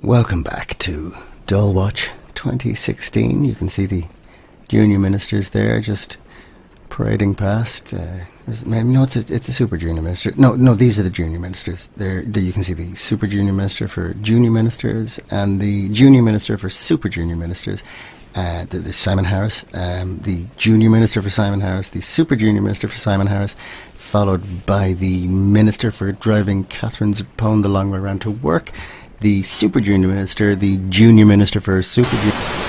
Welcome back to Dáil Watch 2016. You can see the junior ministers there just parading past. Uh, no, it's a, it's a super junior minister. No, no, these are the junior ministers. There, you can see the super junior minister for junior ministers and the junior minister for super junior ministers. Uh, there's Simon Harris, um, the junior minister for Simon Harris, the super junior minister for Simon Harris, followed by the minister for driving Katherine's Zappone the long way around to work the Super Junior Minister, the Junior Minister for Super Junior.